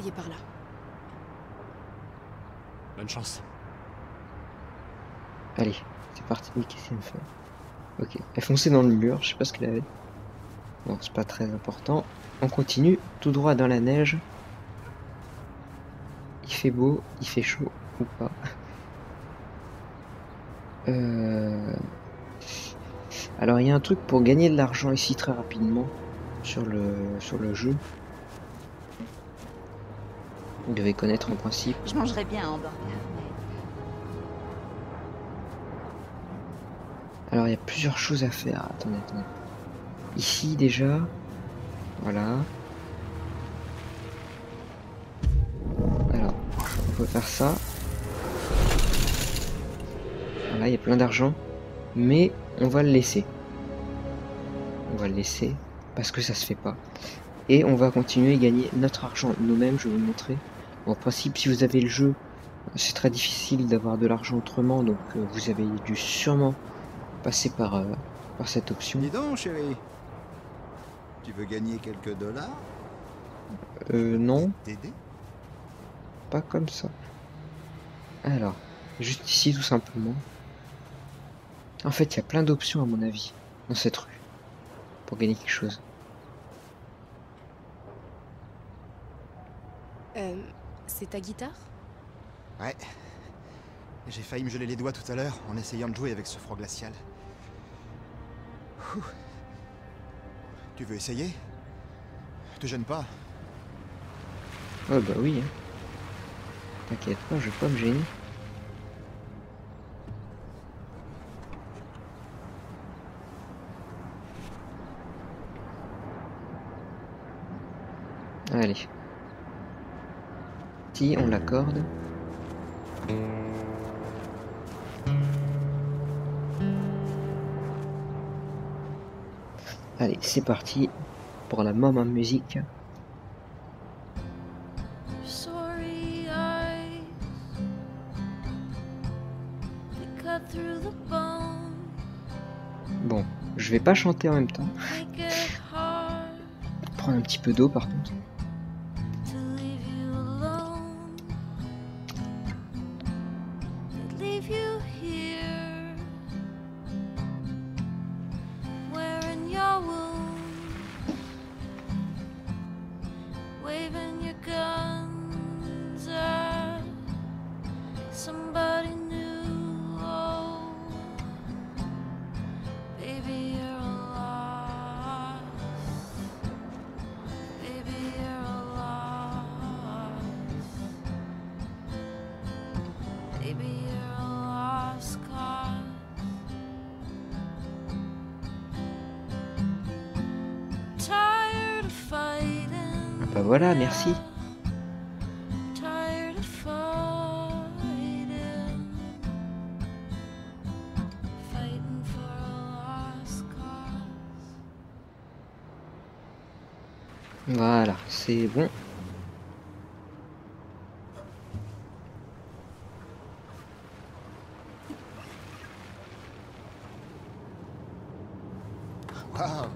par là. Bonne chance. Allez, c'est parti. Mais qu'est-ce qu'elle me fait? Ok, elle fonçait dans le mur, je sais pas ce qu'elle avait. Bon, c'est pas très important. On continue tout droit dans la neige. Il fait beau, il fait chaud ou pas? Euh... Alors il y a un truc pour gagner de l'argent ici très rapidement sur le sur le jeu. Vous devez connaître en principe. Je mangerais bien un hamburger. Alors il y a plusieurs choses à faire. Attendez, attendez. Ici déjà. Voilà. Alors, on peut faire ça. Voilà, il y a plein d'argent. Mais on va le laisser. On va le laisser parce que ça se fait pas. Et on va continuer à gagner notre argent nous-mêmes, je vais vous montrer. En principe, si vous avez le jeu, c'est très difficile d'avoir de l'argent autrement, donc euh, vous avez dû sûrement passer par, euh, par cette option. Dis donc, chérie. Tu veux gagner quelques dollars? Euh, non, T'aider? Pas comme ça. Alors, juste ici tout simplement. En fait, il y a plein d'options à mon avis dans cette rue pour gagner quelque chose. Euh, c'est ta guitare Ouais. J'ai failli me geler les doigts tout à l'heure en essayant de jouer avec ce froid glacial. Ouh. Tu veux essayer? Te gêne pas Ouais, bah oui. hein. T'inquiète pas, je vais pas me gêner. Allez. Si on l'accorde. Allez, c'est parti pour la maman musique. Bon, je vais pas chanter en même temps. Prendre un petit peu d'eau par contre. Waving a lost cause. Voilà, c'est bon. Waouh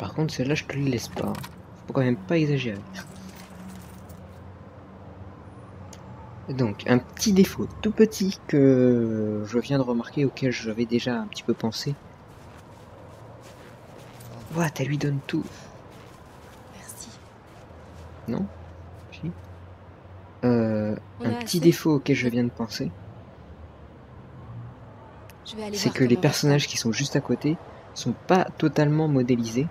Par contre, celle-là, je te le laisse pas. Faut quand même pas exagérer. Donc, un petit défaut tout petit que je viens de remarquer, auquel j'avais déjà un petit peu pensé. What, elle lui donne tout. Merci. Non? Si Euh, Un petit assez défaut auquel je viens de penser, c'est que les personnages qui sont juste à côté sont pas totalement modélisés.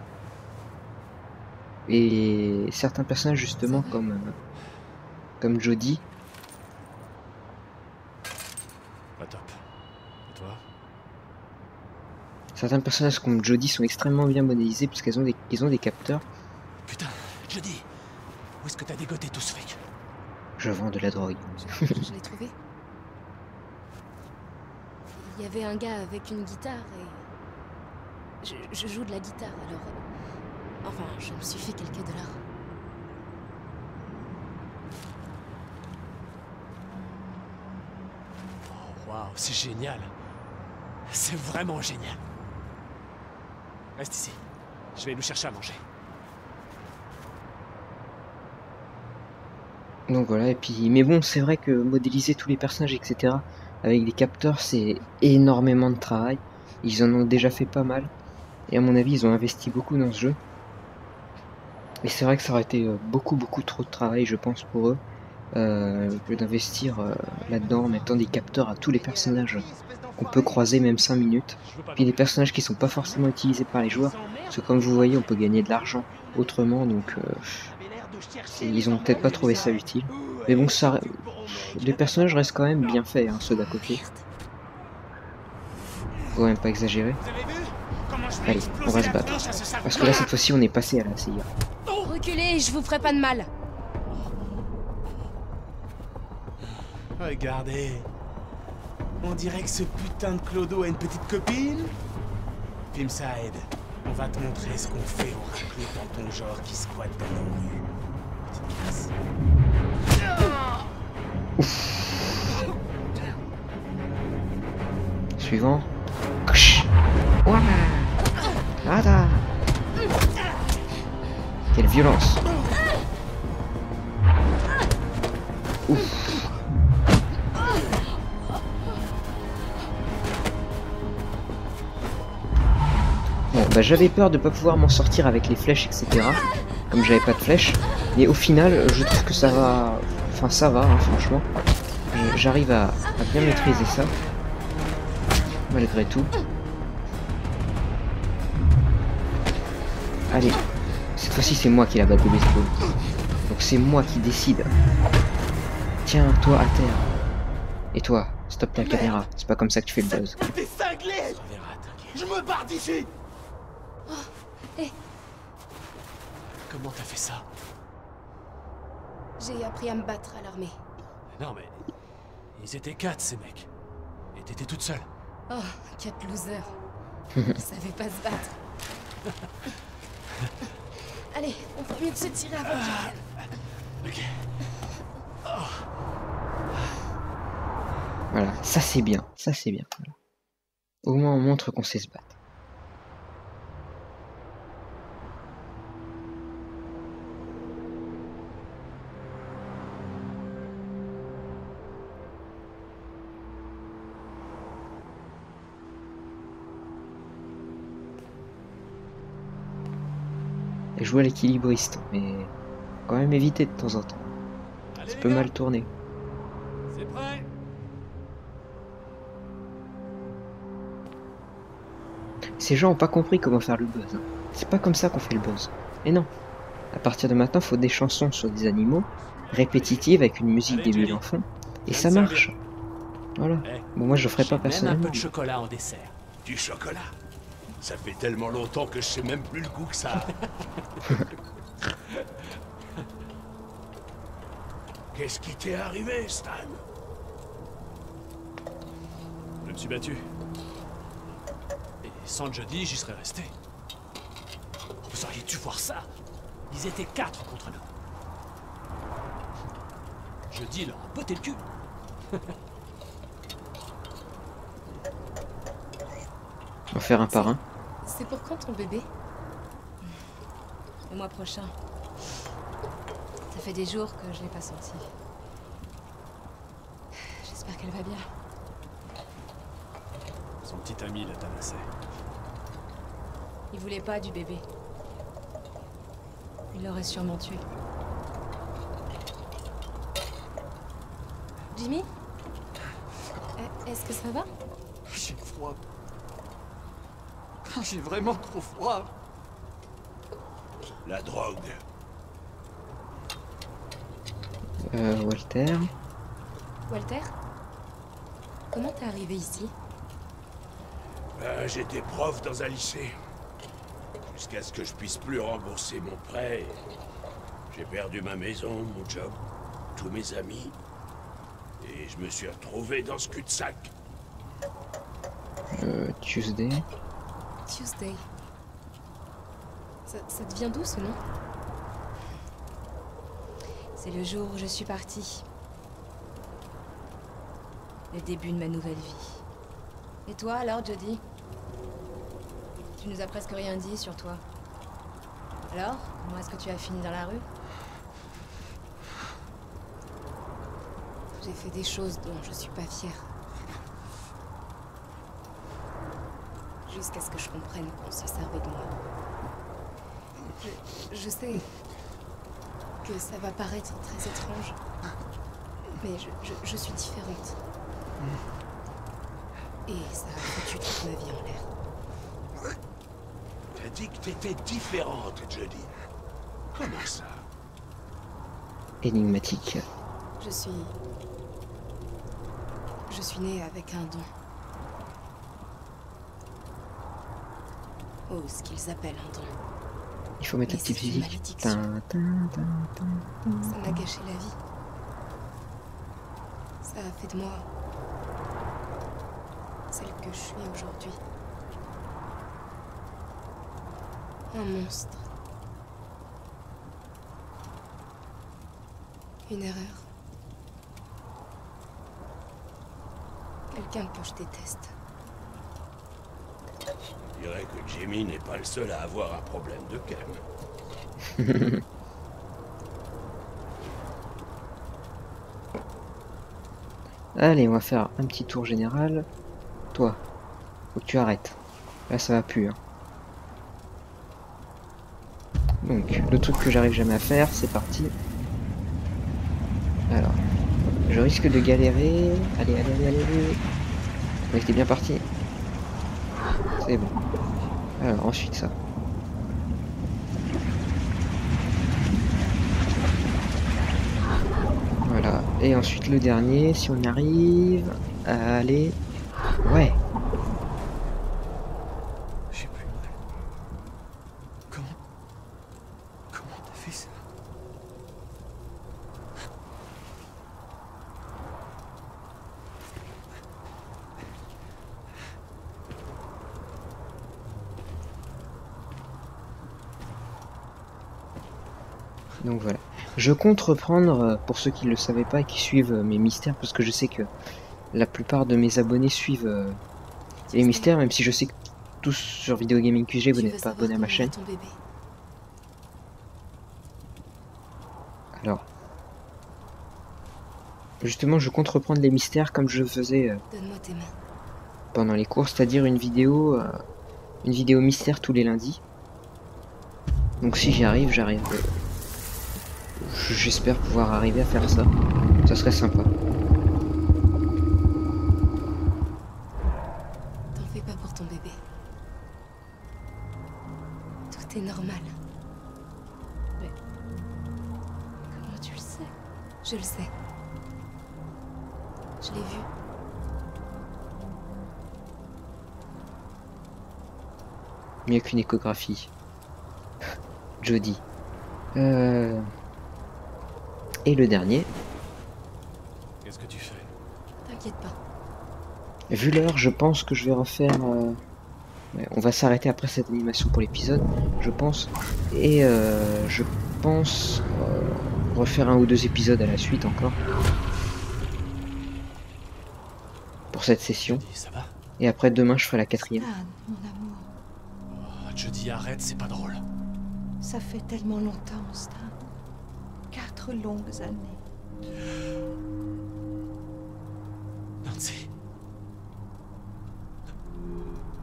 Et certains personnages justement comme euh, comme Jodie, Pas top. Et toi? Certains personnages comme Jodie sont extrêmement bien modélisés puisqu'elles ont des ils ont des capteurs. Putain, Jody Où est-ce que t'as dégoté tout ce fric Je vends de la drogue. Je, je l'ai trouvé. Il y avait un gars avec une guitare et. Je, je joue de la guitare alors. Enfin, je me suis fait quelques dollars. Oh, waouh, c'est génial C'est vraiment génial Reste ici. Je vais nous chercher à manger. Donc voilà, et puis, mais bon, c'est vrai que modéliser tous les personnages, etc., avec des capteurs, c'est énormément de travail. Ils en ont déjà fait pas mal. Et à mon avis, ils ont investi beaucoup dans ce jeu. Et c'est vrai que ça aurait été euh, beaucoup, beaucoup trop de travail, je pense, pour eux, euh, que d'investir euh, là-dedans en mettant des capteurs à tous les personnages qu'on peut croiser, même 5 minutes. Puis des personnages qui sont pas forcément utilisés par les joueurs, parce que comme vous voyez, on peut gagner de l'argent autrement, donc euh, ils ont peut-être pas trouvé ça utile. Mais bon, ça, les personnages restent quand même bien faits, hein, ceux d'à côté. Faut quand même pas exagérer. Allez, on va se battre. Parce que là, cette fois-ci, on est passé à la CIA. Reculez, je vous ferai pas de mal. Regardez. On dirait que ce putain de Clodo a une petite copine. Film on va te montrer ce qu'on fait aux reclus dans ton genre qui squatte dans nos rues. Petite classe. Suivant. Ouah. Nada. Quelle violence. Ouf. Bon, bah j'avais peur de pas pouvoir m'en sortir avec les flèches, etc. Comme j'avais pas de flèches. Mais au final, je trouve que ça va... Enfin, ça va, hein, franchement. J'arrive à bien maîtriser ça malgré tout. Allez, cette fois-ci c'est moi qui la batte de baseball. Donc c'est moi qui décide. Tiens, toi à terre. Et toi, stop ta caméra. C'est pas comme ça que tu fais le buzz. T'es cinglé. Je me barre d'ici hé. Comment t'as fait ça? J'ai appris à me battre à l'armée. Non mais... Ils étaient quatre ces mecs. Et t'étais toute seule. Oh, quatre losers. Ils savaient pas se battre. Allez, on ferait mieux de se tirer avant qu'ils viennent. Ok. Voilà, ça c'est bien, ça c'est bien. voilà. Au moins on montre qu'on sait se battre. Et jouer à l'équilibriste, mais quand même éviter de temps en temps. Ça peut mal tourner. C'est prêt Ces gens ont pas compris comment faire le buzz. hein. C'est pas comme ça qu'on fait le buzz. Et non. À partir de maintenant, faut des chansons sur des animaux, répétitives avec une musique Allez, Jenny. en fond. Et ça marche. Voilà. Eh, Bon, moi je le ferai pas même un personnellement. peu de chocolat en dessert. Du chocolat Ça fait tellement longtemps que je sais même plus le goût que ça. a. Qu'est-ce qui t'est arrivé, Stan? Je me suis battu. Et sans Jody, j'y serais resté. Vous auriez dû voir ça. Ils étaient quatre contre nous. Jody leur a botté le cul. On va faire un par un. C'est pour quand ton bébé Le mois prochain. Ça fait des jours que je l'ai pas senti. J'espère qu'elle va bien. Son petit ami l'a tabassé. Il voulait pas du bébé. Il l'aurait sûrement tué. Jimmy? Eh, Est-ce que ça va? J'ai froid. J'ai vraiment trop froid. La drogue. Euh, Walter. Walter? Comment t'es arrivé ici? Euh, J'étais prof dans un lycée. Jusqu'à ce que je puisse plus rembourser mon prêt. J'ai perdu ma maison, mon job, tous mes amis. Et je me suis retrouvé dans ce cul-de-sac. Euh, Tuesday. Tuesday. Ça, ça te d'où ce nom? C'est le jour où je suis partie. Le début de ma nouvelle vie. Et toi alors, Jody? Tu nous as presque rien dit sur toi. Alors, comment est-ce que tu as fini dans la rue? J'ai fait des choses dont je suis pas fière. Jusqu'à ce que je comprenne qu'on se servait de moi. Je, je sais que ça va paraître très étrange, mais je, je- je suis différente. Et ça a foutu toute ma vie en l'air. T'as dit que t'étais différente, Jodie. Comment ça? Énigmatique. Je suis. Je suis née avec un don. Oh, ce qu'ils appellent un don. Il faut mettre la petite musique. Ça m'a gâché la vie. Ça a fait de moi. celle que je suis aujourd'hui. Un monstre. Une erreur. Quelqu'un que je déteste. Dirais que Jimmy n'est pas le seul à avoir un problème de calme. Allez, on va faire un petit tour général. Toi, faut que tu arrêtes. Là, ça va plus. hein. Donc, le truc que j'arrive jamais à faire, c'est parti. Alors, je risque de galérer. Allez, allez, allez, allez. Ouais, t'es bien parti. C'est bon. Alors, ensuite ça. Voilà. Et ensuite le dernier, si on y arrive. Allez. Ouais. J'ai plus mal. Comment Comment t'as fait ça Donc voilà. Je compte reprendre, euh, pour ceux qui ne le savaient pas et qui suivent euh, mes mystères, parce que je sais que la plupart de mes abonnés suivent euh, les mystères, même si je sais que tous sur Video Gaming QG, vous n'êtes pas abonnés à ma chaîne. Alors. Justement, je compte reprendre les mystères comme je faisais pendant les cours, c'est-à-dire une vidéo, une vidéo mystère tous les lundis. Donc si j'y arrive, j'arrive. J'espère pouvoir arriver à faire ça. Ça serait sympa. T'en fais pas pour ton bébé. Tout est normal. Mais. Comment tu le sais? Je le sais. Je l'ai vu. Mieux qu'une échographie. Jody. Euh... Et le dernier. Qu'est-ce que tu fais? T'inquiète pas. Vu l'heure, je pense que je vais refaire. euh, ouais, on va s'arrêter après cette animation pour l'épisode, je pense. Et euh, je pense euh, refaire un ou deux épisodes à la suite encore. Pour cette session. Jody, ça va? Et après demain, je ferai la quatrième. Stan, mon amour, oh, Jody, arrête, c'est pas drôle. ça fait tellement longtemps, Stan. Quatre longues années. Nancy.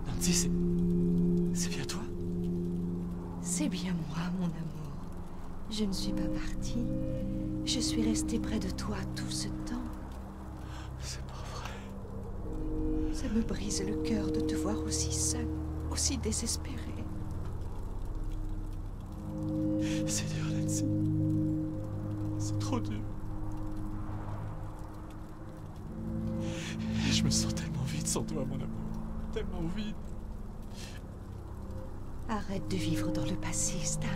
Nancy, c'est. C'est bien toi? C'est bien moi, mon amour. Je ne suis pas partie. Je suis restée près de toi tout ce temps. C'est pas vrai. Ça me brise le cœur de te voir aussi seule, aussi désespérée. Toi, mon amour. Tellement. Arrête de vivre dans le passé, Stan.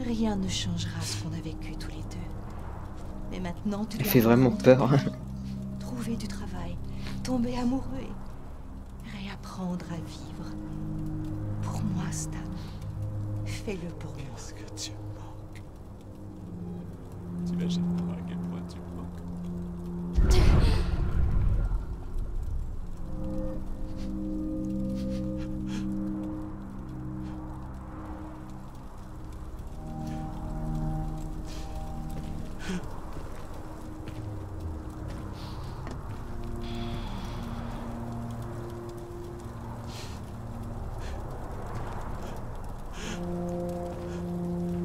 Rien ne changera ce qu'on a vécu tous les deux. Mais maintenant, tu Elle dois fait vraiment peur. Trouver du travail, tomber amoureux et réapprendre à vivre. Pour moi, Stan. Fais-le pour moi. Qu'est-ce que tu me manques T'imagines pas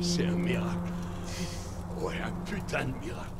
C'est un miracle. Ouais, un putain de miracle.